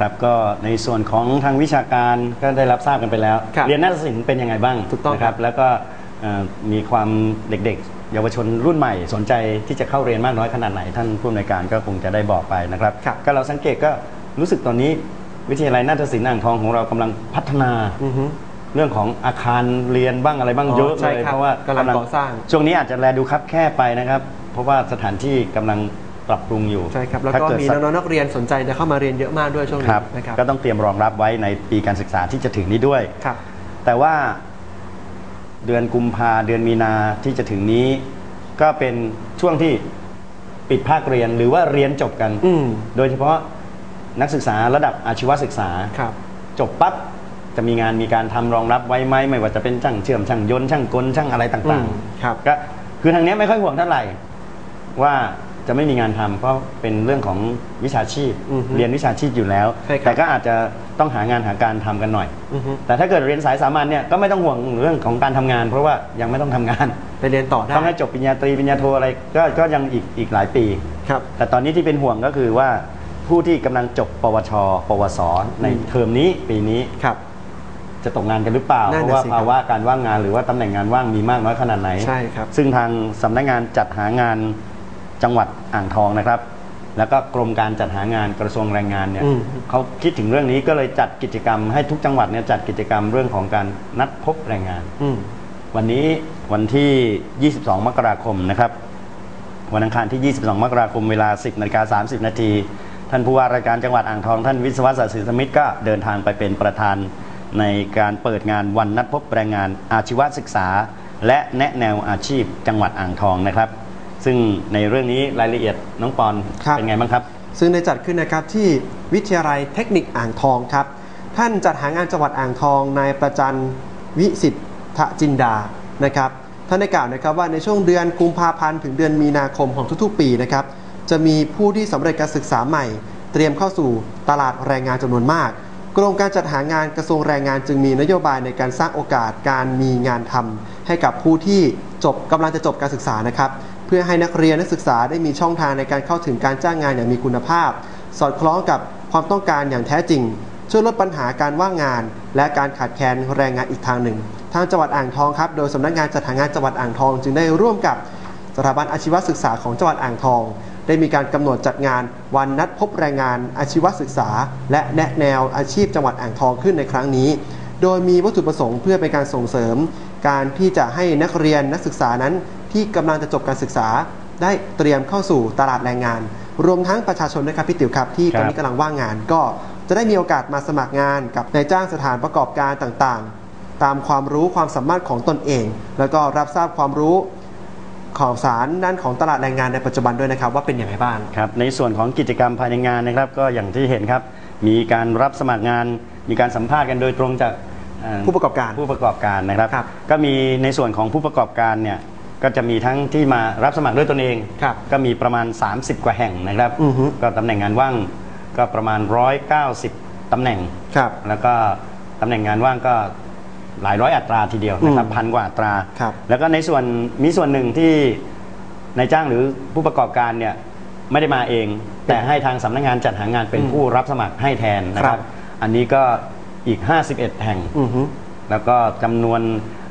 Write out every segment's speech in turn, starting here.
ครับก็ในส่วนของทางวิชาการก็ได้รับทราบกันไปแล้ว ครับเรียนนาฏศิลป์เป็นยังไงบ้างถูกต้องนะคครัรับ บ แล้วก็เอ่อมีความเด็กๆ เยาวชนรุ่นใหม่ สนใจที่จะเข้าเรียนมากน้อยขนาดไหน ท่านผู้อำนวยการก็คงจะได้บอกไปนะครับ ครับก็เราสังเกตก็รู้สึกตอนนี้วิทยาลัยนาฏศิลป์อ่างทองของเรากำลังพัฒนาอือฮึ เรื่องของอาคารเรียนบ้างอะไรบ้างอ๋อเยอะใช่เลยครับเพราะว่ากำลังก่อสร้าง ช่วงนี้อาจจะแลดูคับแค่ไปนะครับ เพราะว่าสถานที่กำลัง ปรับปรุงอยู่ใช่ครับแล้วถ้าก็เดมีสัน้องๆนักเรียนสนใจจะเข้ามาเรียนเยอะมากด้วยช่วงคนี้รับนะครับก็ต้องเตรียมรองรับไว้ในปีการศึกษาที่จะถึงนี้ด้วย ครับ แต่ว่าเดือนกุมภาเดือนมีนาที่จะถึงนี้ ก็เป็นช่วงที่ปิดภาคเรียนหรือว่าเรียนจบกัน อืมโดยเฉพาะนักศึกษาระดับอาชีวศึกษา ครับ จบปั๊บจะมีงานมีการทำรองรับไว้ไหมไม่ว่าจะเป็นช่างเชื่อมช่างยนต์ช่างกลช่างอะไรอืต่างมครับๆก็คือทางเนี้ยไม่ค่อยห่วงเท่าไหร่ ว่า จะไม่มีงานทำเพราะเป็นเรื่องของวิชาชีพ อือฮึเรียนวิชาชีพอยู่แล้ว ใช่ครับ แต่ก็อาจจะต้องหางานหาการทำกันหน่อย อือฮึแต่ถ้าเกิดเรียนสายสามัญเนี่ยก็ไม่ต้องห่วงเรื่องของการทำงาน เพราะว่ายังไม่ต้องทำงาน ไปเรียนต่อได้ต้องให้จบปริญญาตรีปริญญาโทอะไรก็ก็ยังอีกอีกหลายปี ครับ แต่ตอนนี้ที่เป็นห่วงก็คือว่าผู้ที่กำลังจบปวช ปวส ในอืม เทอมนี้ปีนี้ครับ จะตกงานกันหรือเปล่า นั่เพนน่ะราะว่าสิครับภาวะการว่างงานหรือว่าตำแหน่งงานว่างมีมากน้อยขนาดไหน ใช่ครับซึ่งทางสำนักงานจัดหางาน จังหวัดอ่างทองนะครับ แล้วก็กรมการจัดหางานกระทรวงแรงงานเนี่ยอืมเขาคิดถึงเรื่องนี้ก็เลยจัดกิจกรรมให้ทุกจังหวัดเนี่ยจัดกิจกรรมเรื่องของการนัดพบแรงงานอืมวันนี้วันที่ 22 มกราคมนะครับ วันอังคารที่ 22 มกราคมเวลา 10นาฬิกา30 นาทีท่านผู้ว่าราชการจังหวัดอ่างทองท่านวิศวศาสตร์ศิลปมิตรก็เดินทางไปเป็นประธานในการเปิดงานวันนัดพบแรงงานอาชีวศึกษา และแนะแนวอาชีพจังหวัดอ่างทองนะครับ ซึ่งในเรื่องนี้รายละเอียดน้องปอนครับเป็นไงบ้างครับ ซึ่งได้จัดขึ้นนะครับที่วิทยาลัยเทคนิคอ่างทองครับ ท่านจัดหางานจังหวัดอ่างทองนายประจันวิสิทธจินดานะครับท่านได้กล่าวนะครับว่าในช่วงเดือนกุมภาพันธ์ถึงเดือนมีนาคมของทุกๆ ปีนะครับจะมีผู้ที่สำเร็จการศึกษาใหม่ เตรียมเข้าสู่ตลาดแรงงานจำนวนมาก กรมการจัดหางานกระทรวงแรงงานจึงมีนโยบายในการสร้างโอกาสการมีงานทำให้กับผู้ที่จบกำลังจะจบการศึกษานะครับ เพื่อให้นักเรียนนักศึกษาได้มีช่องทางในการเข้าถึงการจ้างงานอย่างมีคุณภาพ สอดคล้องกับความต้องการอย่างแท้จริง ช่วยลดปัญหาการว่างงาน และการขาดแคลนแรงงานอีกทางหนึ่ง ทางจังหวัดอ่างทองครับโดยสำนักงานจัดหางานจังหวัดอ่างทอง จึงได้ร่วมกับสถาบันอาชีวศึกษาของจังหวัดอ่างทอง ได้มีการกำหนดจัดงานวันนัดพบแรงงานอาชีวศึกษา และแนะแนวอาชีพจังหวัดอ่างทองขึ้นในครั้งนี้ โดยมีวัตถุประสงค์เพื่อเป็นการส่งเสริม การที่จะให้นักเรียนนักศึกษานั้น ที่กำลังจะจบการศึกษา ได้เตรียมเข้าสู่ตลาดแรงงาน รวมทั้งประชาชนนะครับพี่ติ๋วครับที่คตรับอนนี้กำลังว่างงาน ก็จะได้มีโอกาสมาสมัครงานกับนายจ้างสถานประกอบการต่างๆ ตามความรู้ความสามารถของตนเอง แล้วก็รับทราบความรู้ข่าวสารด้านของตลาดแรงงานในปัจจุบันด้วยนะครับ ว่าเป็นอย่างไรบ้างครับในส่วนของกิจกรรมภายในงานนะครับ ก็อย่างที่เห็นครับ มีการรับสมัครงาน มีการสัมภาษณ์กันโดยตรงจากเอ่อผู้ประกอบการผู้ประกอบการนะครับครับก็มีในส่วนของผู้ประกอบการเนี่ย ก็จะมีทั้งที่มารับสมัครด้วยตนเอง ครับก็มีประมาณ 30 กว่าแห่งนะครับ อือฮึ ก็ตำแหน่งงานว่างก็ประมาณ 190ตำแหน่ง ครับ แล้วก็ตำแหน่งงานว่างก็หลายร้อยอัตราทีเดียวนะครับอืมพันกว่าอัตรา ครับแล้วก็ในส่วนมีส่วนหนึ่งที่นายจ้างหรือผู้ประกอบการเนี่ยไม่ได้มาเอง แต่ให้ทางสำนักงานจัดหางานเป็นอืมผู้รับสมัครให้แทนนะคครัรับ บ อันนี้ก็อีก 51 แห่ง อือฮึ แล้วก็จำนวน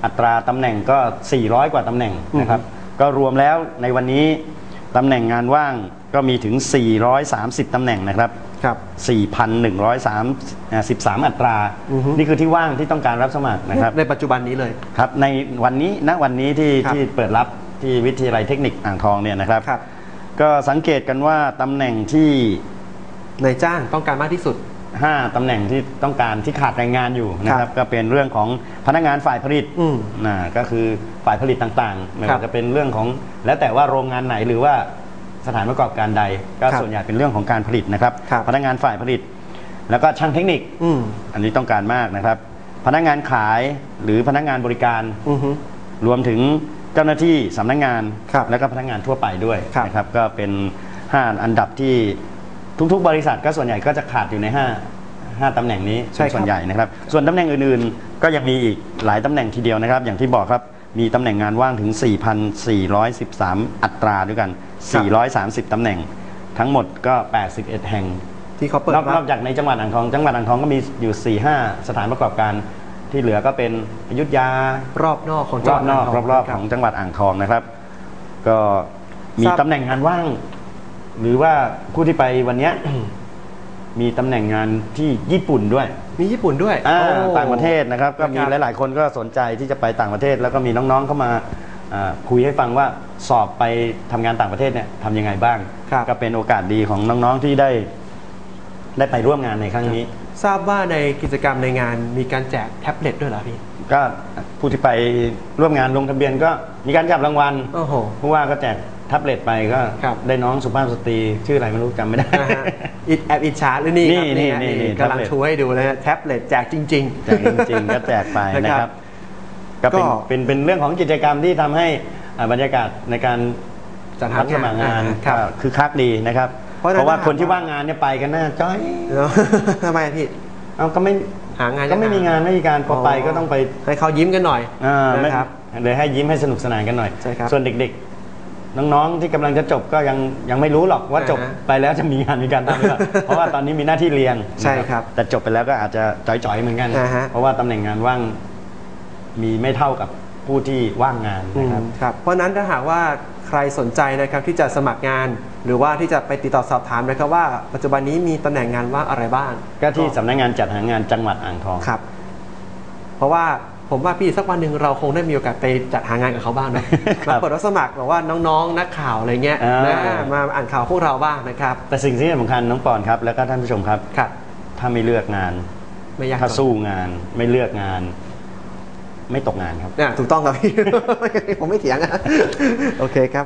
อัตราตำแหน่งก็ 400 กว่าตำแหน่งนะครับ ก็รวมแล้วในวันนี้ตำแหน่งงานว่างก็มีถึง 430 ตำแหน่งนะครับครับ4,113 อัตราอือฮึนี่คือที่ว่างที่ต้องการรับสมัครนะครับ ในปัจจุบันนี้เลยครับ ในวันนี้ณวันนี้ที่ครับที่เปิดรับที่วิทยาลัยเทคนิคอ่างทองเนี่ยนะครับครับ ก็สังเกตกันว่าตำแหน่งที่นายจ้างต้องการมากที่สุด 5 ตำแหน่งที่ต้องการที่ขาดแรงงานอยู่นะคครัรับบก็เป็นเรื่องของพนักงานฝ่ายผลิตอืมนะก็คือฝ่ายผลิตต่างๆไม่ครัว่าบจะเป็นเรื่องของแล้วแต่ว่าโรงงานไหนหรือว่าสถานประกอบการใด ก็ครับส่วนใหญ่เป็นเรื่องของการผลิตนะครับ ครับพนักงานฝ่ายผลิต แล้วก็ช่างเทคนิคอืม อันนี้ต้องการมากนะครับ พนักงานขายหรือพนักงานบริการ อือฮึ รวมถึงเจ้าหน้าที่สำนักงาน ครับแล้วก็พนักงานทั่วไปด้วยครับนะครับ ก็เป็น 5 อันดับที่ ทุกๆ บริษัทก็ส่วนใหญ่ก็จะขาดอยู่ใน5 5ตำแหน่งนี้ใช่เป็นครับ ส่วนใหญ่นะครับ ส่วนตำแหน่งอื่นๆ ก็ยังมีอีกหลายตำแหน่งทีเดียวนะครับ อย่างที่บอกครับมีตำแหน่งงานว่างถึง 4,413 อัตราด้วยกัน 430ตำแหน่ง ทั้งหมดก็ 81 แห่ง ที่เขาเปิดนอกรับนอกจากในจังหวัดอ่างทอง จังหวัดอ่างทองก็มีอยู่4ี่ห้าสถานประกอบการ ที่เหลือก็เป็นอยุธยา รอบนอกของรจังหอวับดนอกางทรอบๆของจังหวัดอ่างทองนะครับ ก็มีทราบ ตำแหน่งงานว่าง หรือว่าผู้ที่ไปวันเนี้ย มีตำแหน่งงานที่ญี่ปุ่นด้วยมีญี่ปุ่นด้วยอ่าโอ้ ต่างประเทศนะครับ ก็มีนะครับ หลาย ๆ คนก็สนใจที่จะไปต่างประเทศ แล้วก็มีน้อง ๆ เข้ามาอ่าคุยให้ฟังว่าสอบไปทำงานต่างประเทศเนี่ยทำยังไงบ้าง ครับ ก็เป็นโอกาสดีของน้อง ๆ ที่ได้ ได้ไปร่วมงานในครั้งนี้ ทราบว่าในกิจกรรมในงานมีการแจกแท็บเล็ตด้วยเหรอพี่ก็ผู้ที่ไปร่วมงานลงทะเบียนก็มีการจับรางวัล โอ้โห ผู้ว่าก็แจก แท็บเล็ตไปก็ครับ ได้น้องสุภาพสตรีชื่ออะไรไม่รู้จำไม่ได้ นะฮะอิดแอบอิจฉาหรือนี่ครับนี่ฮะนี่นี่กำลังแท็บเล็ต ชูให้ดูเลยนะแท็บเล็ตแจกจริง ๆ แจกจริงๆก็แจกไปนะครับ ก็เป็นก็ เป็นเป็นเรื่องของกิจกรรมที่ทำให้อ่าบรรยากาศในการจัดหารับสมัครงานอ่าครับ ก็คือคักดีนะครับ เพราะฉะนั้น เพราะว่าถ้าคนที่หากว่าว่างงานเนี่ยไปกันหน้าจ้อยเนอะทำไมอะพี่ เอาก็ไม่หางานก็ไม่มีงานไม่มีการพอไปก็ต้องไปให้เขายิ้มกันหน่อยอ่าไม่นะครับ เลยให้ยิ้มให้สนุกสนานกันหน่อย ใช่ครับ ส่วนเด็กๆ น้องๆที่กำลังจะจบก็ยังยังไม่รู้หรอกว่าอ่าฮะจบไปแล้วจะมีงานมีการทำหรือเปล่าเพราะว่าตอนนี้มีหน้าที่เรียนใช่ครับ แต่จบไปแล้วก็อาจจะจ่อยๆเหมือนกันอ่าฮะเพราะว่าตำแหน่งงานว่างมีไม่เท่ากับผู้ที่ว่างงานอืนะครับมครับ เพราะฉะนั้นถ้าหากว่าใครสนใจนะครับที่จะสมัครงานหรือว่าที่จะไปติดต่อสอบถามนะครับว่าปัจจุบันนี้มีตำแหน่งงานว่างอะไรบ้าง ก็ที่สำนักงานจัดหางานจังหวัดอ่างทองครับ เพราะว่า ผมว่าพี่สักวันหนึ่งเราคงได้มีโอกาสไปจัดหางานกับเขาบ้างนะครัมาบเปิดรับสมัครแบบว่าน้องๆ นักข่าวอะไรเงี้ยอ่านนะมาอ่านข่าวพวกเราบ้างนะครับ แต่สิ่งที่สำคัญน้องปอนครับ แล้วก็ท่านผู้ชมครับครับ ถ้าไม่เลือกงานไม่ยากถ้าจนสู้งานไม่เลือกงาน ไม่ตกงานครับเนี่ยถูกต้องครับพี่ผมไม่เถียงอะโอเคครับ